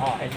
哦，还行。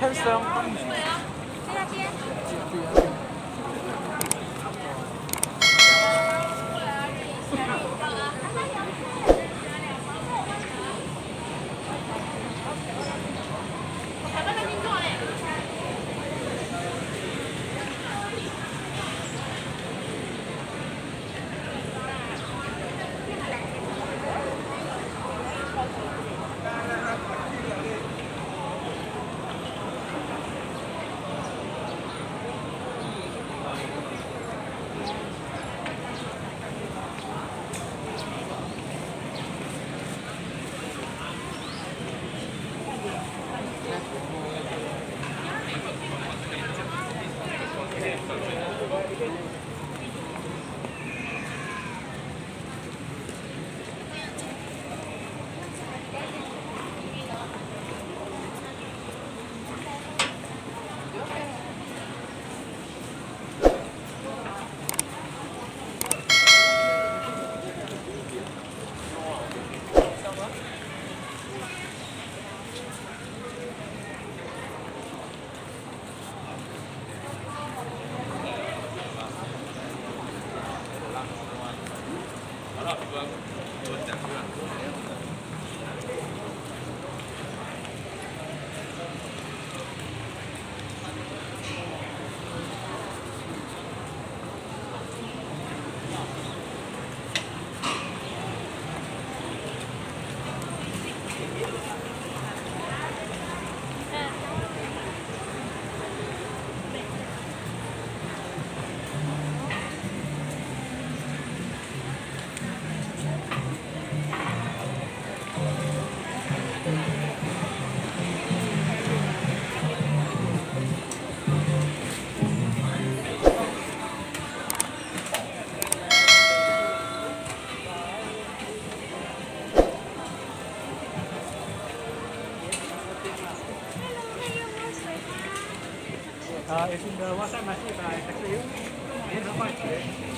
Pencil. Uh, it's in the WhatsApp message I texted you. So much.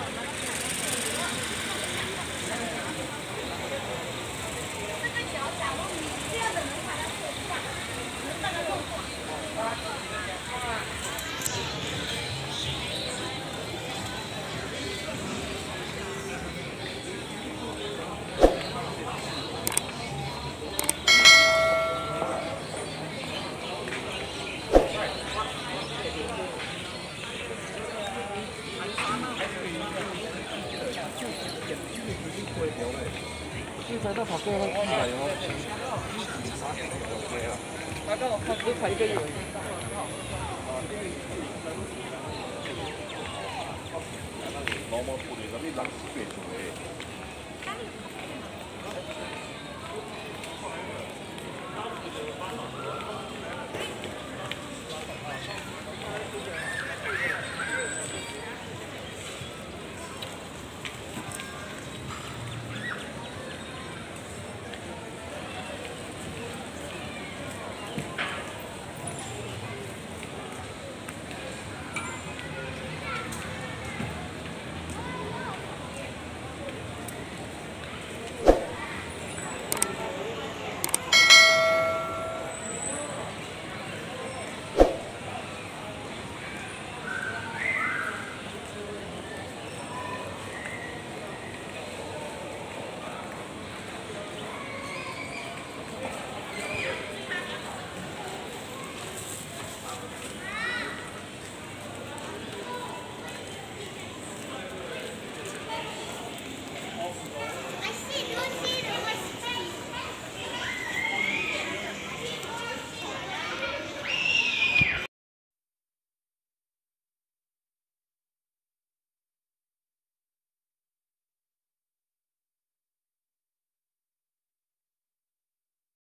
这个？个我靠，只拍一个鱼。啊，这个，